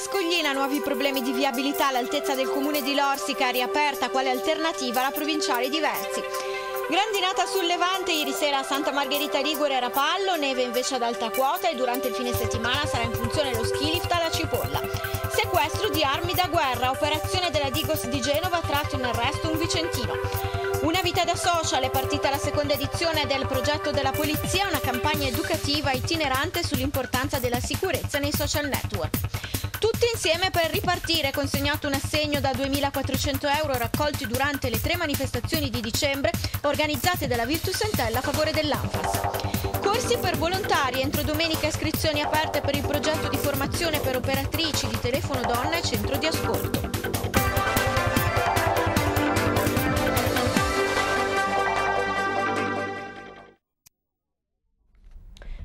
Scoglina, nuovi problemi di viabilità all'altezza del comune di Lorsica, riaperta quale alternativa alla provinciale di Verzi. Grandinata sul Levante, ieri sera a Santa Margherita Ligure era pallo, neve invece ad alta quota e durante il fine settimana sarà in funzione lo ski lift alla Cipolla. Sequestro di armi da guerra, operazione della Digos di Genova, tratto in arresto un vicentino. Una vita da social è partita la seconda edizione del progetto della polizia, una campagna educativa itinerante sull'importanza della sicurezza nei social network. Tutti insieme per ripartire, consegnato un assegno da 2.400 euro raccolti durante le tre manifestazioni di dicembre organizzate dalla Virtus Entella a favore dell'ANFAS. Corsi per volontari, entro domenica iscrizioni aperte per il progetto di formazione per operatrici di telefono donna e centro di ascolto.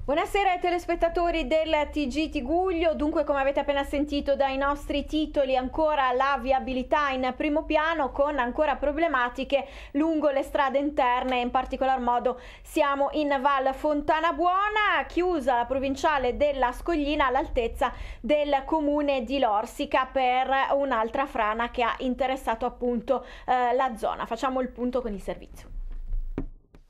Buonasera ai telespettatori del TG Tiguglio, dunque come avete appena sentito dai nostri titoli ancora la viabilità in primo piano con ancora problematiche lungo le strade interne, in particolar modo siamo in Val Fontana Buona, chiusa la provinciale della Scoglina all'altezza del comune di Lorsica per un'altra frana che ha interessato appunto eh, la zona. Facciamo il punto con il servizio.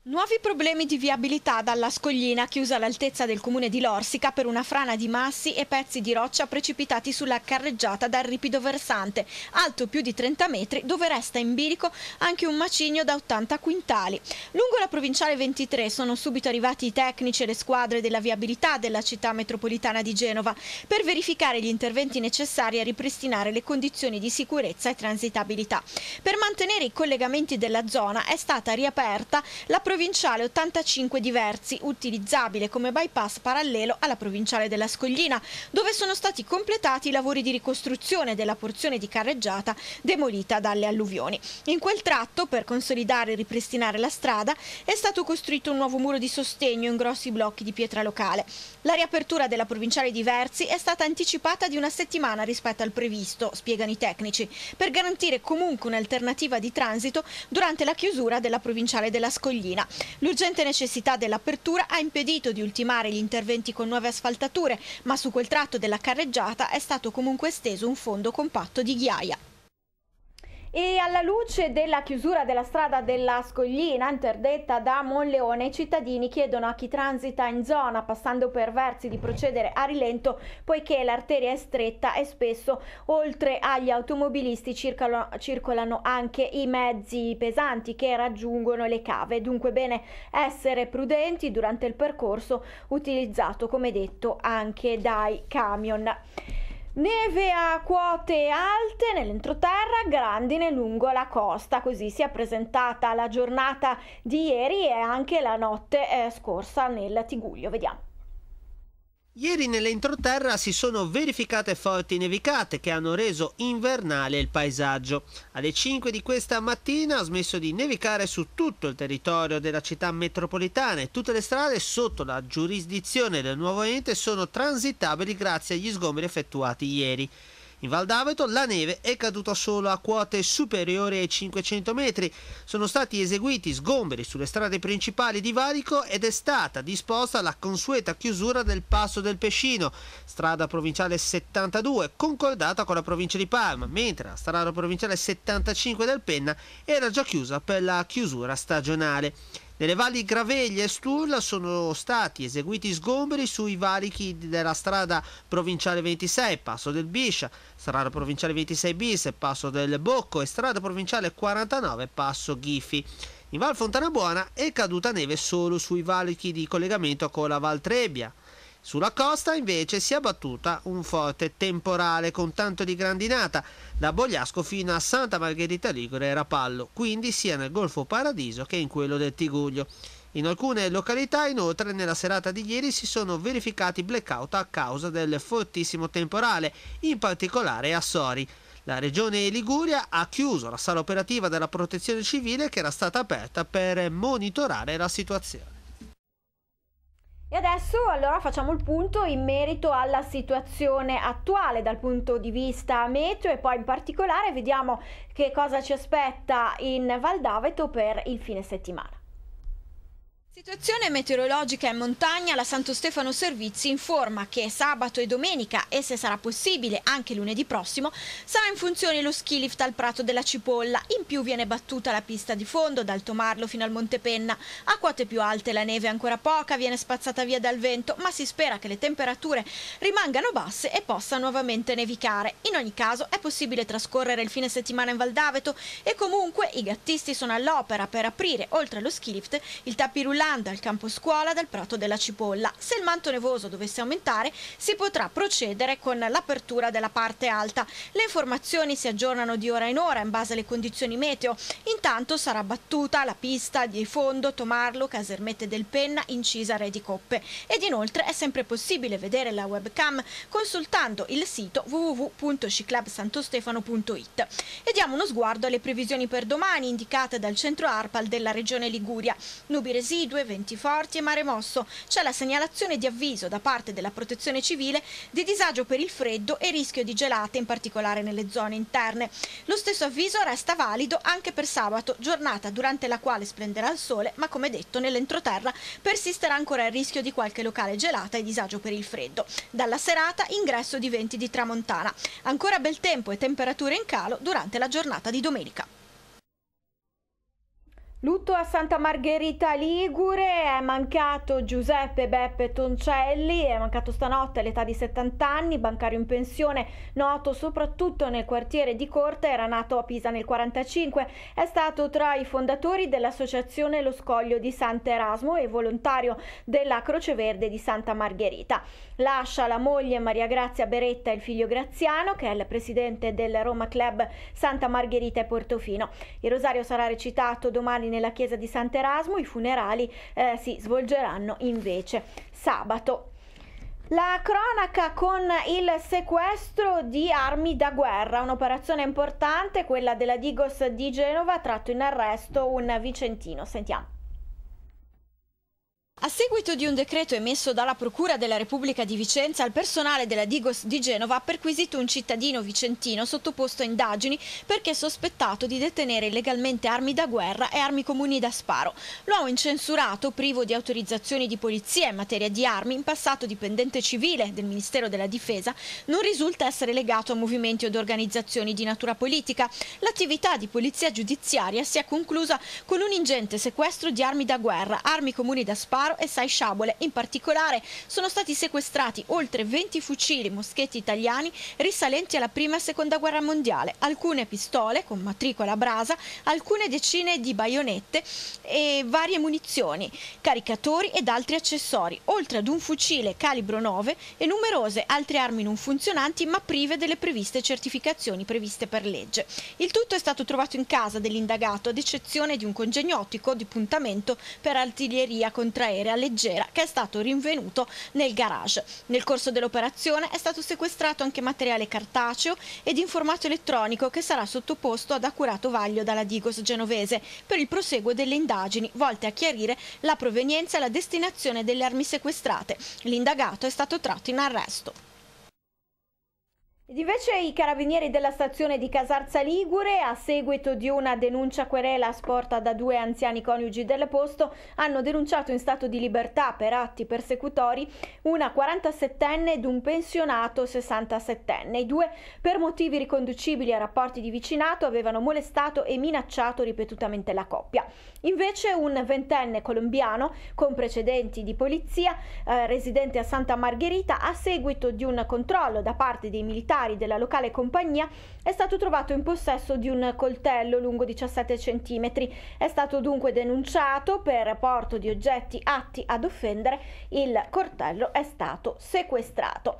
Nuovi problemi di viabilità dalla scoglina chiusa all'altezza del comune di Lorsica per una frana di massi e pezzi di roccia precipitati sulla carreggiata dal ripido versante, alto più di 30 metri, dove resta in bilico anche un macigno da 80 quintali. Lungo la provinciale 23 sono subito arrivati i tecnici e le squadre della viabilità della città metropolitana di Genova per verificare gli interventi necessari a ripristinare le condizioni di sicurezza e transitabilità. Per mantenere i collegamenti della zona è stata riaperta la provinciale provinciale 85 diversi, utilizzabile come bypass parallelo alla provinciale della Scoglina, dove sono stati completati i lavori di ricostruzione della porzione di carreggiata demolita dalle alluvioni. In quel tratto, per consolidare e ripristinare la strada, è stato costruito un nuovo muro di sostegno in grossi blocchi di pietra locale. La riapertura della provinciale di Verzi è stata anticipata di una settimana rispetto al previsto, spiegano i tecnici, per garantire comunque un'alternativa di transito durante la chiusura della provinciale della Scoglina. L'urgente necessità dell'apertura ha impedito di ultimare gli interventi con nuove asfaltature, ma su quel tratto della carreggiata è stato comunque esteso un fondo compatto di ghiaia. E alla luce della chiusura della strada della Scoglina, interdetta da Monleone, i cittadini chiedono a chi transita in zona, passando per versi, di procedere a rilento, poiché l'arteria è stretta e spesso, oltre agli automobilisti, circolano, circolano anche i mezzi pesanti che raggiungono le cave. Dunque bene essere prudenti durante il percorso utilizzato, come detto, anche dai camion. Neve a quote alte nell'entroterra, grandine lungo la costa, così si è presentata la giornata di ieri e anche la notte eh, scorsa nel Tiguglio. Vediamo. Ieri nell'entroterra si sono verificate forti nevicate che hanno reso invernale il paesaggio. Alle 5 di questa mattina ha smesso di nevicare su tutto il territorio della città metropolitana e tutte le strade sotto la giurisdizione del nuovo ente sono transitabili grazie agli sgomberi effettuati ieri. In Val d'Aveto la neve è caduta solo a quote superiori ai 500 metri. Sono stati eseguiti sgomberi sulle strade principali di Valico ed è stata disposta la consueta chiusura del Passo del Pescino, strada provinciale 72, concordata con la provincia di Parma, mentre la strada provinciale 75 del Penna era già chiusa per la chiusura stagionale. Nelle valli Graveglia e Sturla sono stati eseguiti sgomberi sui valichi della strada provinciale 26, Passo del Biscia, strada provinciale 26 bis, Passo del Bocco e strada provinciale 49, Passo Ghifi. In Val Fontanabuona è caduta neve solo sui valichi di collegamento con la Val Trebbia. Sulla costa invece si è abbattuta un forte temporale con tanto di grandinata da Bogliasco fino a Santa Margherita Ligure e Rapallo, quindi sia nel Golfo Paradiso che in quello del Tiguglio. In alcune località inoltre nella serata di ieri si sono verificati blackout a causa del fortissimo temporale, in particolare a Sori. La regione Liguria ha chiuso la sala operativa della protezione civile che era stata aperta per monitorare la situazione. E adesso allora facciamo il punto in merito alla situazione attuale dal punto di vista meteo e poi in particolare vediamo che cosa ci aspetta in Val d'Aveto per il fine settimana. Situazione meteorologica in montagna, la Santo Stefano Servizi informa che sabato e domenica e se sarà possibile anche lunedì prossimo sarà in funzione lo ski lift al Prato della Cipolla, in più viene battuta la pista di fondo dal Tomarlo fino al Monte Penna, a quote più alte la neve è ancora poca, viene spazzata via dal vento ma si spera che le temperature rimangano basse e possa nuovamente nevicare. In ogni caso è possibile trascorrere il fine settimana in Val d'Aveto e comunque i gattisti sono all'opera per aprire oltre allo ski lift il tapirulante Irlanda al campo scuola del Prato della Cipolla. Se il manto nevoso dovesse aumentare, si potrà procedere con l'apertura della parte alta. Le informazioni si aggiornano di ora in ora in base alle condizioni meteo. Intanto sarà battuta la pista di Fondo, Tomarlo, Casermette del Penna, incisa Re di Coppe. Ed inoltre è sempre possibile vedere la webcam consultando il sito www.sciclubsantostefano.it. E diamo uno sguardo alle previsioni per domani indicate dal centro ARPAL della regione Liguria. Nubi residui 2, venti forti e mare mosso. C'è la segnalazione di avviso da parte della protezione civile di disagio per il freddo e rischio di gelate, in particolare nelle zone interne. Lo stesso avviso resta valido anche per sabato, giornata durante la quale splenderà il sole, ma come detto nell'entroterra persisterà ancora il rischio di qualche locale gelata e disagio per il freddo. Dalla serata ingresso di venti di tramontana. Ancora bel tempo e temperature in calo durante la giornata di domenica. Lutto a Santa Margherita Ligure, è mancato Giuseppe Beppe Toncelli, è mancato stanotte all'età di 70 anni, bancario in pensione, noto soprattutto nel quartiere di Corte, era nato a Pisa nel 1945, è stato tra i fondatori dell'associazione Lo Scoglio di Sant'Erasmo e volontario della Croce Verde di Santa Margherita. Lascia la moglie Maria Grazia Beretta e il figlio Graziano, che è il presidente del Roma Club Santa Margherita e Portofino. Il rosario sarà recitato domani nella chiesa di Sant'Erasmo, i funerali eh, si svolgeranno invece sabato. La cronaca con il sequestro di armi da guerra, un'operazione importante, quella della Digos di Genova, tratto in arresto un vicentino. Sentiamo. Seguito di un decreto emesso dalla Procura della Repubblica di Vicenza, il personale della Digos di Genova ha perquisito un cittadino vicentino sottoposto a indagini perché sospettato di detenere illegalmente armi da guerra e armi comuni da sparo. L'uomo incensurato, privo di autorizzazioni di polizia in materia di armi, in passato dipendente civile del Ministero della Difesa, non risulta essere legato a movimenti o organizzazioni di natura politica. L'attività di polizia giudiziaria si è conclusa con un ingente sequestro di armi da guerra, armi comuni da sparo Sparo e sei sciabole. In particolare sono stati sequestrati oltre 20 fucili moschetti italiani risalenti alla prima e seconda guerra mondiale, alcune pistole con matricola a brasa, alcune decine di baionette e varie munizioni, caricatori ed altri accessori, oltre ad un fucile calibro 9 e numerose altre armi non funzionanti ma prive delle previste certificazioni previste per legge. Il tutto è stato trovato in casa dell'indagato ad eccezione di un congegno ottico di puntamento per artiglieria contraerea aerea leggera che è stato rinvenuto nel garage. Nel corso dell'operazione è stato sequestrato anche materiale cartaceo ed in formato elettronico che sarà sottoposto ad accurato vaglio dalla Digos genovese per il proseguo delle indagini volte a chiarire la provenienza e la destinazione delle armi sequestrate. L'indagato è stato tratto in arresto. Ed invece i carabinieri della stazione di Casarza Ligure, a seguito di una denuncia querela sporta da due anziani coniugi del posto, hanno denunciato in stato di libertà per atti persecutori una 47enne ed un pensionato 67enne. I due, per motivi riconducibili a rapporti di vicinato, avevano molestato e minacciato ripetutamente la coppia. Invece un ventenne colombiano con precedenti di polizia, eh, residente a Santa Margherita, a seguito di un controllo da parte dei militari militari della locale compagnia è stato trovato in possesso di un coltello lungo 17 cm. È stato dunque denunciato per porto di oggetti atti ad offendere. Il coltello è stato sequestrato.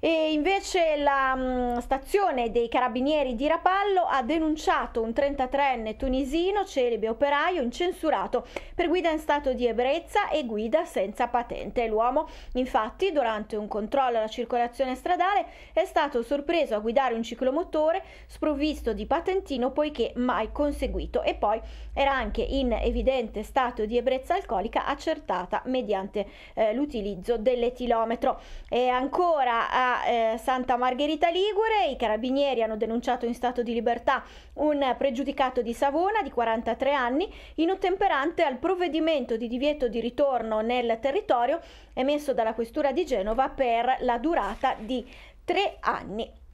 E invece la mm, stazione dei carabinieri di Rapallo ha denunciato un 33enne tunisino, celebre operaio, incensurato per guida in stato di ebbrezza e guida senza patente. L'uomo, infatti, durante un controllo alla circolazione stradale è stato sorpreso a guidare un ciclomotore sprovvisto di patentino poiché mai conseguito e poi era anche in evidente stato di ebbrezza alcolica accertata mediante eh, l'utilizzo dell'etilometro. E ancora a eh, Santa Margherita Ligure. I carabinieri hanno denunciato in stato di libertà un pregiudicato di Savona di 43 anni in ottemperante al provvedimento di divieto di ritorno nel territorio emesso dalla Questura di Genova per la durata di tre anni.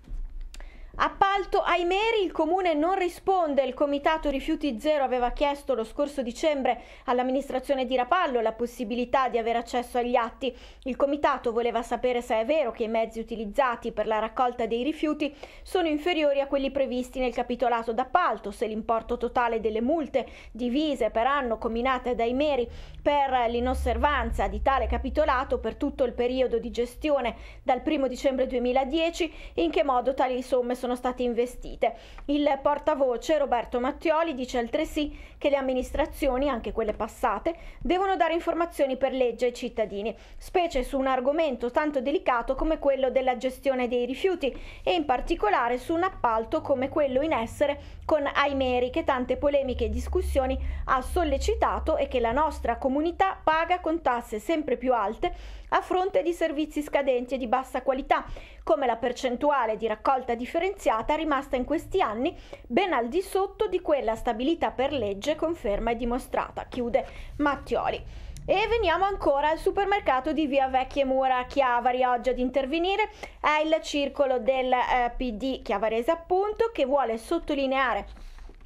Appalto ai meri, il comune non risponde. Il comitato Rifiuti Zero aveva chiesto lo scorso dicembre all'amministrazione di Rapallo la possibilità di avere accesso agli atti. Il comitato voleva sapere se è vero che i mezzi utilizzati per la raccolta dei rifiuti sono inferiori a quelli previsti nel capitolato d'appalto, se l'importo totale delle multe divise per anno combinate dai meri per l'inosservanza di tale capitolato per tutto il periodo di gestione dal 1 dicembre 2010, in che modo tali somme sono sono state investite. Il portavoce Roberto Mattioli dice altresì che le amministrazioni, anche quelle passate, devono dare informazioni per legge ai cittadini, specie su un argomento tanto delicato come quello della gestione dei rifiuti e in particolare su un appalto come quello in essere con Aimeri che tante polemiche e discussioni ha sollecitato e che la nostra comunità paga con tasse sempre più alte a fronte di servizi scadenti e di bassa qualità, come la percentuale di raccolta differenziata rimasta in questi anni ben al di sotto di quella stabilita per legge, conferma e dimostrata, chiude Mattioli. E veniamo ancora al supermercato di Via Vecchie Mura a Chiavari. Oggi ad intervenire è il circolo del eh, PD Chiavarese appunto che vuole sottolineare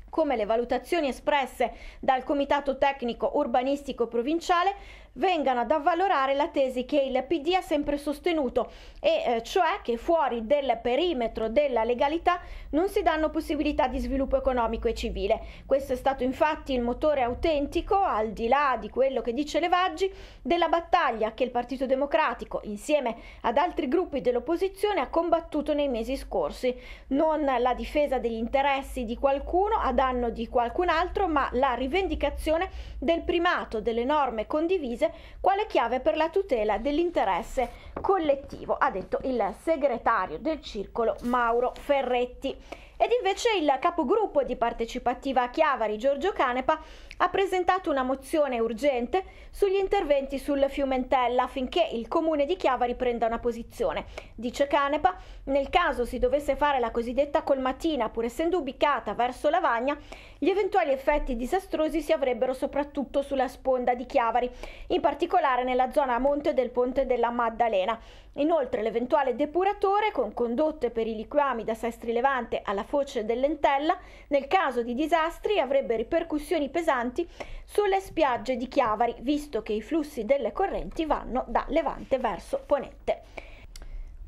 come le valutazioni espresse dal Comitato Tecnico Urbanistico Provinciale vengano ad avvalorare la tesi che il PD ha sempre sostenuto, e eh, cioè che fuori del perimetro della legalità non si danno possibilità di sviluppo economico e civile. Questo è stato infatti il motore autentico, al di là di quello che dice Levaggi, della battaglia che il Partito Democratico, insieme ad altri gruppi dell'opposizione, ha combattuto nei mesi scorsi. Non la difesa degli interessi di qualcuno a danno di qualcun altro, ma la rivendicazione del primato delle norme condivise quale chiave per la tutela dell'interesse collettivo, ha detto il segretario del circolo Mauro Ferretti. Ed invece il capogruppo di partecipativa a Chiavari, Giorgio Canepa, ha presentato una mozione urgente sugli interventi sul Fiumentella affinché il comune di Chiavari prenda una posizione. Dice Canepa, nel caso si dovesse fare la cosiddetta colmatina, pur essendo ubicata verso Lavagna, gli eventuali effetti disastrosi si avrebbero soprattutto sulla sponda di Chiavari, in particolare nella zona a monte del ponte della Maddalena. Inoltre l'eventuale depuratore con condotte per i liquami da Sestri Levante alla foce dell'Entella, nel caso di disastri avrebbe ripercussioni pesanti importanti sulle spiagge di Chiavari, visto che i flussi delle correnti vanno da Levante verso Ponente.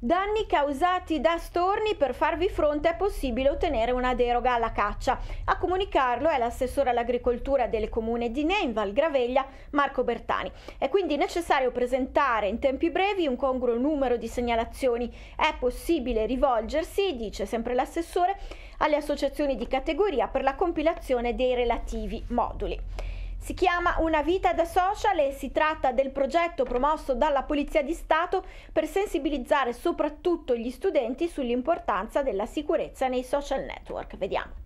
Danni causati da storni per farvi fronte è possibile ottenere una deroga alla caccia. A comunicarlo è l'assessore all'agricoltura del comune di Ne in Val Graveglia, Marco Bertani. È quindi necessario presentare in tempi brevi un congruo numero di segnalazioni. È possibile rivolgersi, dice sempre l'assessore, alle associazioni di categoria per la compilazione dei relativi moduli. Si chiama Una vita da social e si tratta del progetto promosso dalla Polizia di Stato per sensibilizzare soprattutto gli studenti sull'importanza della sicurezza nei social network. Vediamo.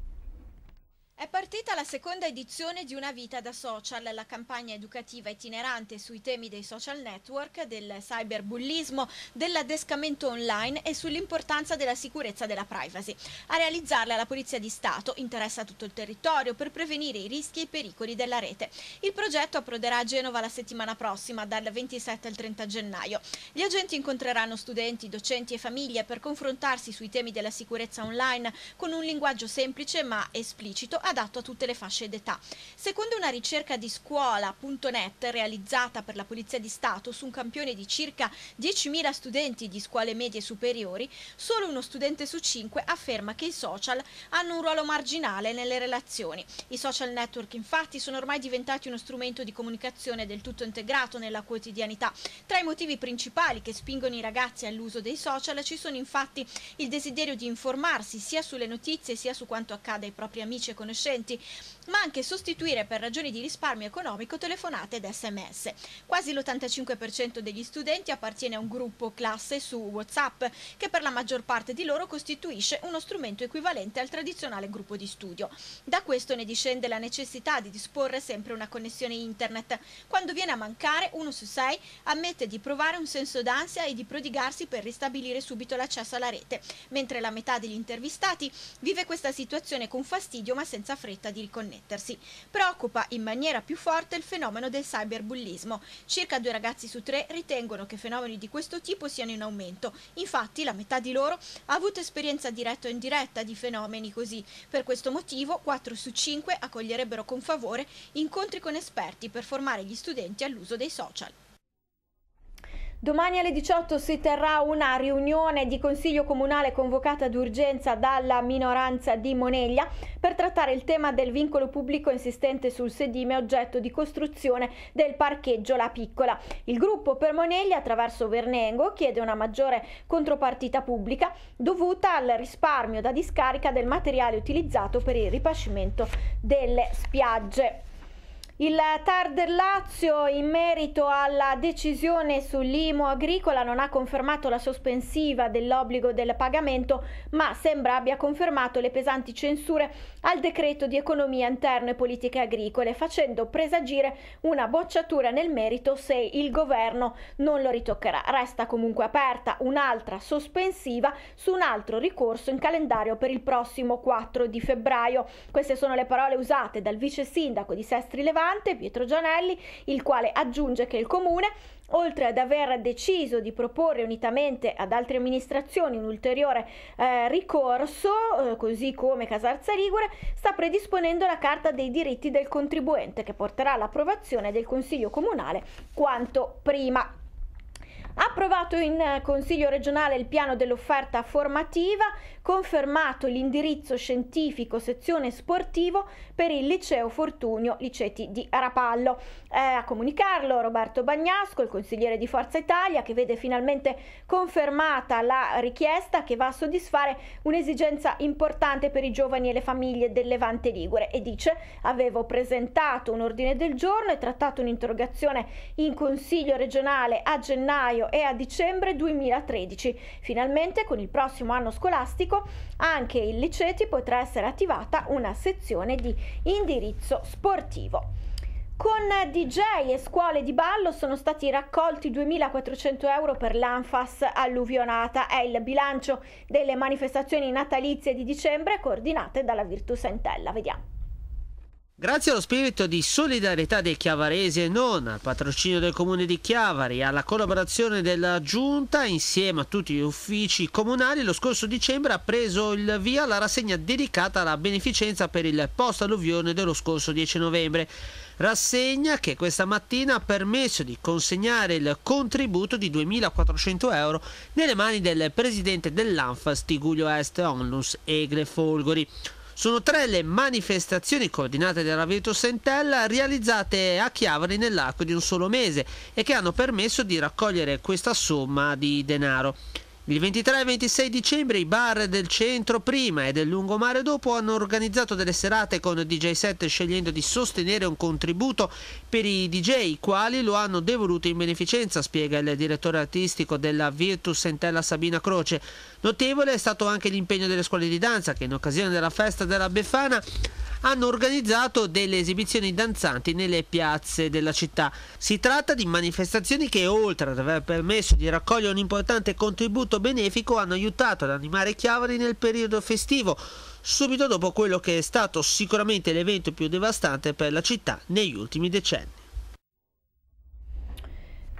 È partita la seconda edizione di Una vita da social, la campagna educativa itinerante sui temi dei social network, del cyberbullismo, dell'adescamento online e sull'importanza della sicurezza della privacy. A realizzarla la Polizia di Stato interessa tutto il territorio per prevenire i rischi e i pericoli della rete. Il progetto approderà a Genova la settimana prossima, dal 27 al 30 gennaio. Gli agenti incontreranno studenti, docenti e famiglie per confrontarsi sui temi della sicurezza online con un linguaggio semplice ma esplicito adatto a tutte le fasce d'età. Secondo una ricerca di scuola.net realizzata per la Polizia di Stato su un campione di circa 10.000 studenti di scuole medie superiori, solo uno studente su cinque afferma che i social hanno un ruolo marginale nelle relazioni. I social network infatti sono ormai diventati uno strumento di comunicazione del tutto integrato nella quotidianità. Tra i motivi principali che spingono i ragazzi all'uso dei social ci sono infatti il desiderio di informarsi sia sulle notizie sia su quanto accade ai propri amici e conoscenti conoscenti, ma anche sostituire per ragioni di risparmio economico telefonate ed sms. Quasi l'85% degli studenti appartiene a un gruppo classe su WhatsApp, che per la maggior parte di loro costituisce uno strumento equivalente al tradizionale gruppo di studio. Da questo ne discende la necessità di disporre sempre una connessione internet. Quando viene a mancare, uno su sei ammette di provare un senso d'ansia e di prodigarsi per ristabilire subito l'accesso alla rete, mentre la metà degli intervistati vive questa situazione con fastidio ma senza fretta di riconnettersi. Preoccupa in maniera più forte il fenomeno del cyberbullismo. Circa due ragazzi su tre ritengono che fenomeni di questo tipo siano in aumento. Infatti la metà di loro ha avuto esperienza diretta o indiretta di fenomeni così. Per questo motivo 4 su 5 accoglierebbero con favore incontri con esperti per formare gli studenti all'uso dei social. Domani alle 18 si terrà una riunione di Consiglio Comunale convocata d'urgenza dalla minoranza di Moneglia per trattare il tema del vincolo pubblico insistente sul sedime oggetto di costruzione del parcheggio La Piccola. Il gruppo per Moneglia attraverso Vernengo chiede una maggiore contropartita pubblica dovuta al risparmio da discarica del materiale utilizzato per il ripascimento delle spiagge. Il TAR del Lazio in merito alla decisione sull'IMO agricola non ha confermato la sospensiva dell'obbligo del pagamento, ma sembra abbia confermato le pesanti censure al decreto di economia interna e politiche agricole, facendo presagire una bocciatura nel merito se il governo non lo ritoccherà. Resta comunque aperta un'altra sospensiva su un altro ricorso in calendario per il prossimo 4 di febbraio. Queste sono le parole usate dal vice sindaco di Sestri Levante Pietro Gianelli, il quale aggiunge che il Comune oltre ad aver deciso di proporre unitamente ad altre amministrazioni un ulteriore eh, ricorso, eh, così come Casarza Ligure, sta predisponendo la Carta dei diritti del contribuente che porterà all'approvazione del Consiglio Comunale quanto prima. Approvato in Consiglio regionale il piano dell'offerta formativa, confermato l'indirizzo scientifico sezione sportivo per il liceo Fortunio Liceti di Arapallo. Eh, a comunicarlo Roberto Bagnasco, il consigliere di Forza Italia, che vede finalmente confermata la richiesta che va a soddisfare un'esigenza importante per i giovani e le famiglie del Levante Ligure e dice avevo presentato un ordine del giorno e trattato un'interrogazione in Consiglio regionale a gennaio e a dicembre 2013. Finalmente con il prossimo anno scolastico pubblico, anche in liceti potrà essere attivata una sezione di indirizzo sportivo. Con DJ e scuole di ballo sono stati raccolti 2.400 euro per l'ANFAS alluvionata. È il bilancio delle manifestazioni natalizie di dicembre coordinate dalla Virtus Entella. Vediamo. Grazie allo spirito di solidarietà dei chiavaresi e non, al patrocinio del comune di Chiavari, alla collaborazione della giunta insieme a tutti gli uffici comunali, lo scorso dicembre ha preso il via la rassegna dedicata alla beneficenza per il post alluvione dello scorso 10 novembre. Rassegna che questa mattina ha permesso di consegnare il contributo di 2.400 euro nelle mani del presidente dell'ANFAS Tiguglio Est Onlus Egle Folgori. Sono tre le manifestazioni coordinate dalla Virtus Entella realizzate a Chiavari nell'arco di un solo mese e che hanno permesso di raccogliere questa somma di denaro. Il 23 e 26 dicembre i bar del centro prima e del lungomare dopo hanno organizzato delle serate con DJ set scegliendo di sostenere un contributo per i DJ, i quali lo hanno devoluto in beneficenza, spiega il direttore artistico della Virtus Entella Sabina Croce. Notevole è stato anche l'impegno delle scuole di danza che in occasione della festa della Befana hanno organizzato delle esibizioni danzanti nelle piazze della città. Si tratta di manifestazioni che oltre ad aver permesso di raccogliere un importante contributo benefico hanno aiutato ad animare Chiavari nel periodo festivo subito dopo quello che è stato sicuramente l'evento più devastante per la città negli ultimi decenni.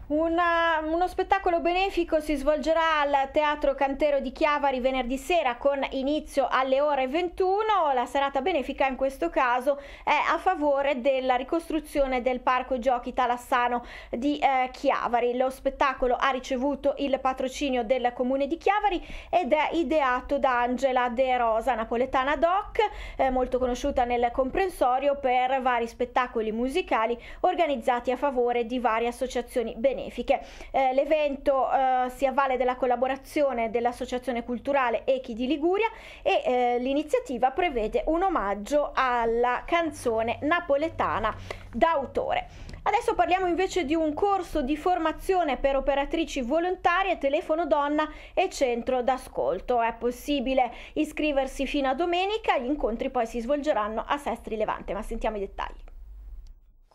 Una, uno spettacolo benefico si svolgerà al Teatro Cantero di Chiavari venerdì sera con inizio alle ore 21. La serata benefica in questo caso è a favore della ricostruzione del Parco Giochi Talassano di eh, Chiavari. Lo spettacolo ha ricevuto il patrocinio del Comune di Chiavari ed è ideato da Angela De Rosa, napoletana doc, eh, molto conosciuta nel comprensorio per vari spettacoli musicali organizzati a favore di varie associazioni benefiche benefiche. Eh, l'evento eh, si avvale della collaborazione dell'Associazione Culturale Echi di Liguria e eh, l'iniziativa prevede un omaggio alla canzone napoletana d'autore. Adesso parliamo invece di un corso di formazione per operatrici volontarie, telefono donna e centro d'ascolto. È possibile iscriversi fino a domenica, gli incontri poi si svolgeranno a Sestri Levante, ma sentiamo i dettagli.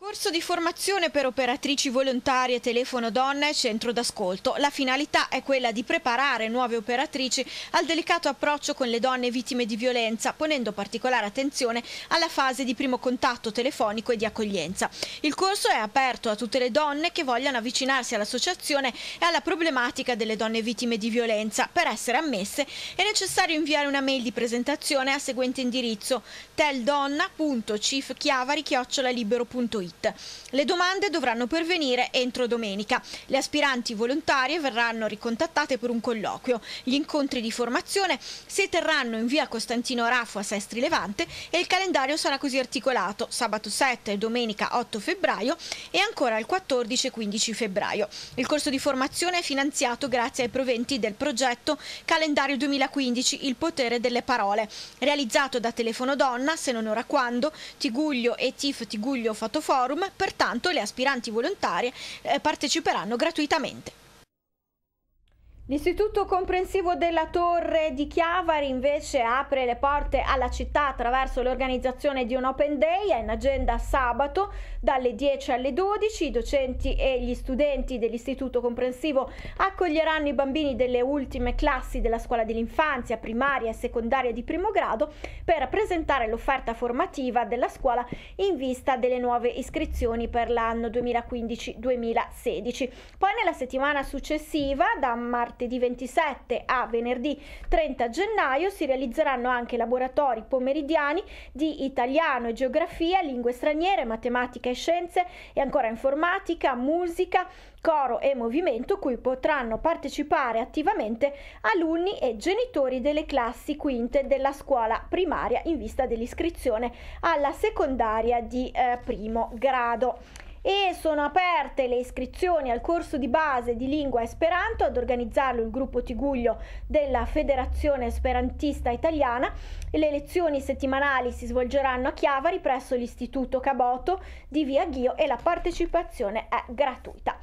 Corso di formazione per operatrici volontarie, telefono donna e centro d'ascolto. La finalità è quella di preparare nuove operatrici al delicato approccio con le donne vittime di violenza, ponendo particolare attenzione alla fase di primo contatto telefonico e di accoglienza. Il corso è aperto a tutte le donne che vogliano avvicinarsi all'associazione e alla problematica delle donne vittime di violenza. Per essere ammesse è necessario inviare una mail di presentazione a seguente indirizzo teldonna.cifchiavari.it www.aspiranti.it. Le domande dovranno pervenire entro domenica. Le aspiranti volontarie verranno ricontattate per un colloquio. Gli incontri di formazione si terranno in via Costantino Raffo a Sestri Levante e il calendario sarà così articolato sabato 7 e domenica 8 febbraio e ancora il 14 e 15 febbraio. Il corso di formazione è finanziato grazie ai proventi del progetto Calendario 2015 Il potere delle parole, realizzato da Telefono Donna, se non ora quando, Tiguglio e TIF Tiguglio Fotofoto forum, pertanto le aspiranti volontarie eh, parteciperanno gratuitamente. L'Istituto Comprensivo della Torre di Chiavari invece apre le porte alla città attraverso l'organizzazione di un Open Day, è in agenda sabato dalle 10 alle 12. I docenti e gli studenti dell'Istituto Comprensivo accoglieranno i bambini delle ultime classi della scuola dell'infanzia, primaria e secondaria di primo grado per presentare l'offerta formativa della scuola in vista delle nuove iscrizioni per l'anno 2015-2016. Poi nella settimana successiva, da martedì martedì 27 a venerdì 30 gennaio si realizzeranno anche laboratori pomeridiani di italiano e geografia, lingue straniere, matematica e scienze e ancora informatica, musica, coro e movimento cui potranno partecipare attivamente alunni e genitori delle classi quinte della scuola primaria in vista dell'iscrizione alla secondaria di eh, primo grado e sono aperte le iscrizioni al corso di base di lingua esperanto ad organizzarlo il gruppo Tiguglio della Federazione Esperantista Italiana. Le lezioni settimanali si svolgeranno a Chiavari presso l'Istituto Caboto di Via Ghio e la partecipazione è gratuita.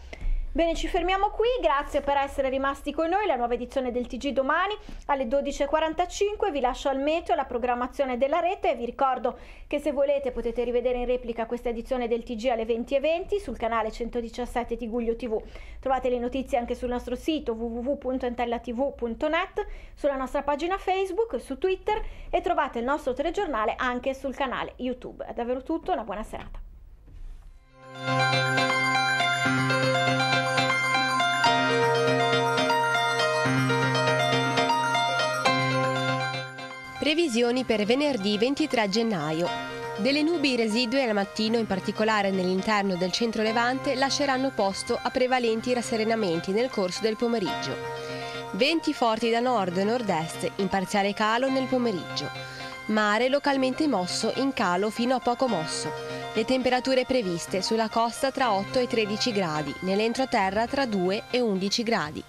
Bene, ci fermiamo qui, grazie per essere rimasti con noi, la nuova edizione del TG domani alle 12.45, vi lascio al meteo la programmazione della rete e vi ricordo che se volete potete rivedere in replica questa edizione del TG alle 20.20 sul canale 117 Tiguglio TV. Trovate le notizie anche sul nostro sito www.entellatv.net, sulla nostra pagina Facebook, su Twitter e trovate il nostro telegiornale anche sul canale YouTube. È davvero tutto, una buona serata. Previsioni per venerdì 23 gennaio. Delle nubi residue al mattino, in particolare nell'interno del centro levante, lasceranno posto a prevalenti rasserenamenti nel corso del pomeriggio. Venti forti da nord e nord-est, in parziale calo nel pomeriggio. Mare localmente mosso in calo fino a poco mosso. Le temperature previste sulla costa tra 8 e 13 gradi, nell'entroterra tra 2 e 11 gradi.